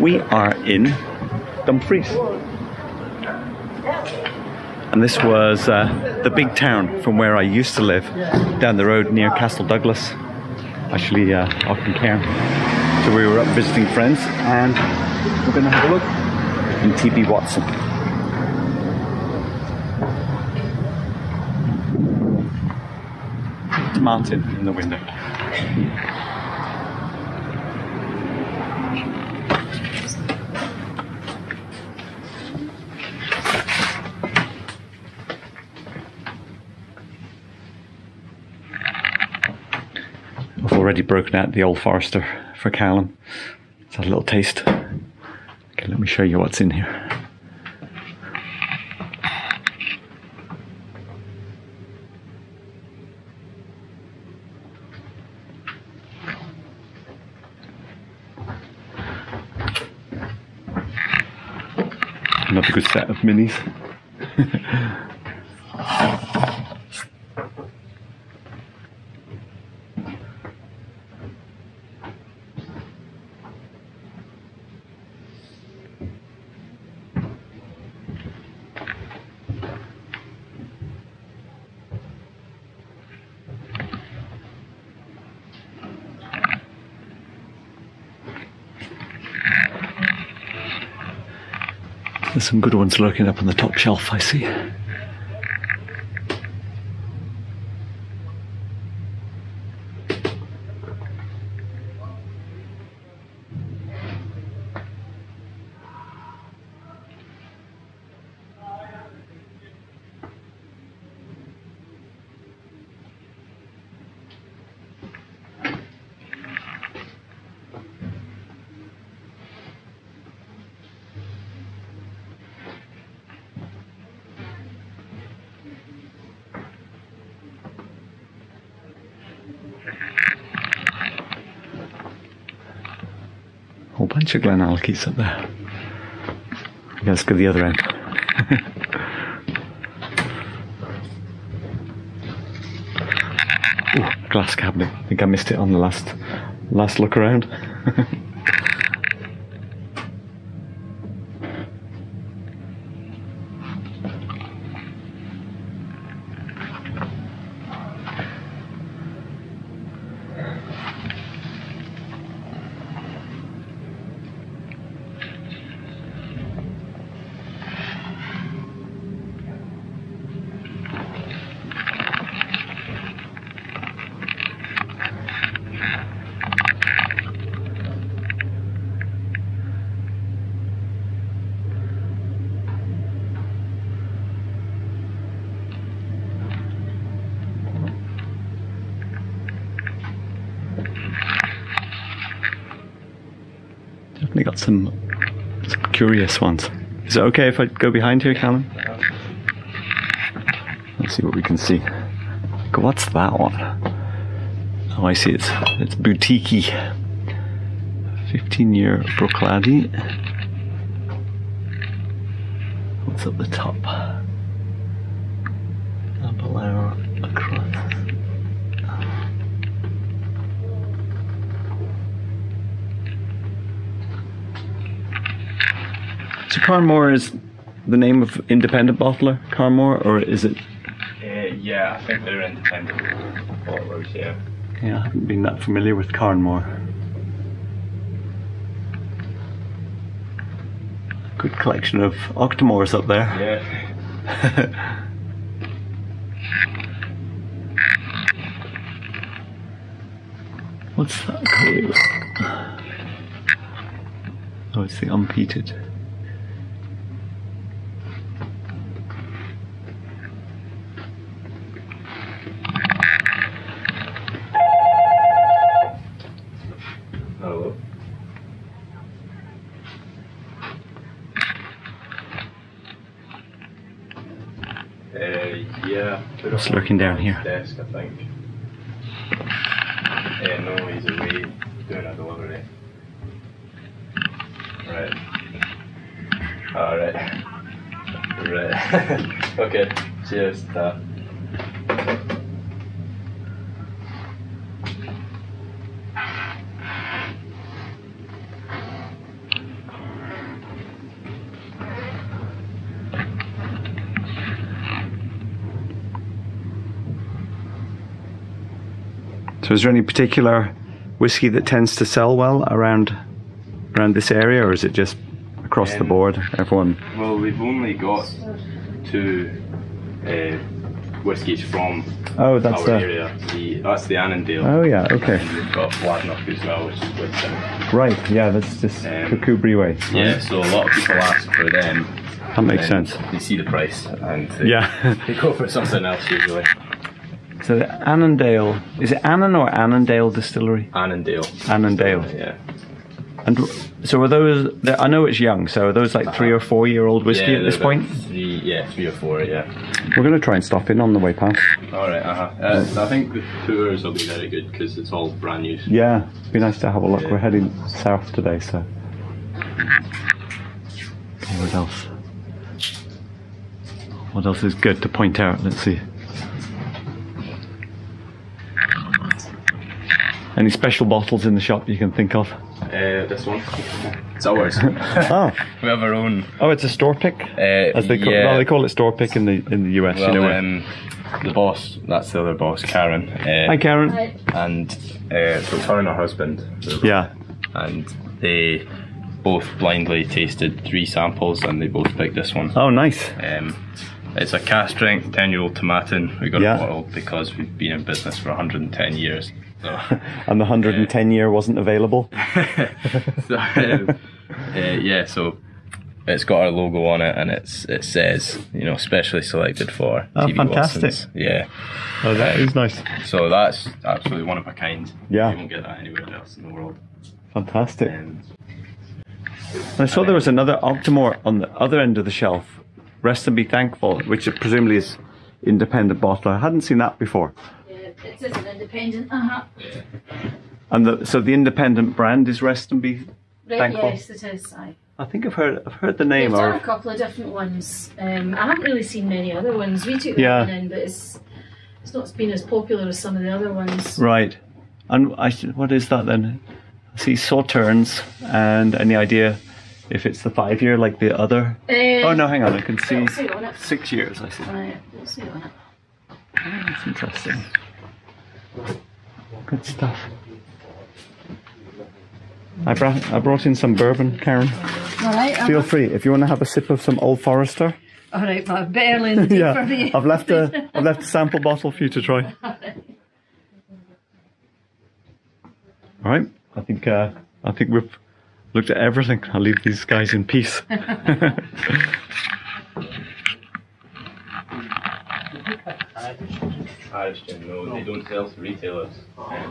We are in Dumfries. And this was uh, the big town from where I used to live, down the road near Castle Douglas, actually, uh, Cairn. So we were up visiting friends, and we're going to have a look in TB Watson. Martin in the window. I've already broken out the old Forester for Callum. It's a little taste. Okay, let me show you what's in here. Another good set of minis. There's some good ones lurking up on the top shelf, I see. Bunch of GlenAllachies up there. Let's go the other end. Ooh, glass cabinet. I think I missed it on the last last look around. Definitely got some, some curious ones. Is it okay if I go behind here, Callum? Let's see what we can see. What's that one? Oh, I see. It's it's boutique 15 year Bruichladdich. What's up the top? Down So Carnmore is the name of independent bottler, Carnmore, or is it? Uh, yeah, I think they're independent bottlers, yeah. Yeah, I haven't been that familiar with Carnmore. Good collection of Octomores up there. Yeah. What's that called? Oh, it's the unpeated. Hello. Uh, yeah. Just on looking down here. Desk, I think. Uh, no, he's away doing a delivery. Right. Alright. Right. okay. Cheers. Ta. So, is there any particular whiskey that tends to sell well around around this area, or is it just across the Um, board? Everyone. Well, we've only got two uh, whiskies from Oh, that's our the. area. The, that's the Annandale. Oh yeah. Okay. And we've got Bladnoch as well, which is. Right. Yeah. That's just Um, Cuckoo Brewery. Yeah, so a lot of people ask for them. That makes sense. They see the price and they, Yeah. they go for something else usually. So the Annandale is it Annan or Annandale Distillery? Annandale. Annandale. Yeah. And so are those? I know it's young. So are those like three or four year old whiskey yeah, at this point? Three, yeah, three or four. Yeah. We're going to try and stop in on the way past. All right. Uh-huh. Uh, I think the tours will be very good because it's all brand new. Yeah, be nice to have a look. Yeah. We're heading south today, so. Okay, what else? What else is good to point out? Let's see. Any special bottles in the shop you can think of? Uh, this one. It's ours. Oh, we have our own. oh, it's a store pick, Uh, as they call. yeah. Well, they call it store pick in the in the US. Well, you know. um, the boss. That's the other boss, Karen. Uh, Hi, Karen. And uh, so her and her husband. Yeah. And they both blindly tasted three samples, and they both picked this one. Oh, nice. Um, it's a cast strength 10 year old tomatin. We got Yeah. it bottled because we've been in business for 110 years. So, And the 110 year wasn't available. so, um, uh, yeah, so it's got our logo on it and it's it says, you know, specially selected for Oh, TB fantastic. Wilsons. Yeah. Oh, that is nice. So that's absolutely one of a kind. Yeah. You won't get that anywhere else in the world. Fantastic. Um, I saw there was another Octomore on the other end of the shelf. Rest and be thankful, which presumably is independent bottle. I hadn't seen that before. It is an independent. Uh huh. And the, so the independent brand is Rest and be. Right, Thankful. yes, it is. Aye. I think I've heard I've heard the name. done a couple of different ones. Um, I haven't really seen many other ones. We took Yeah. one in, but it's it's not been as popular as some of the other ones. right, and I what is that then? I see sauternes and any idea if it's the five year like the other? Uh, Oh no, hang on, I can see it. six years. I see. Right, it'll say on it. Oh, that's interesting. Good stuff. I brought I brought in some bourbon, Karen. All right. Feel free if you want to have a sip of some Old Forester. All right, but barely Yeah. I've left a I've left a sample bottle for you to try. All right, I think uh, I think we've looked at everything. I'll leave these guys in peace. No, they don't sell to retailers.